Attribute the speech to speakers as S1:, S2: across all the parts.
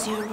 S1: Close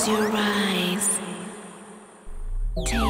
S1: Close your eyes. Take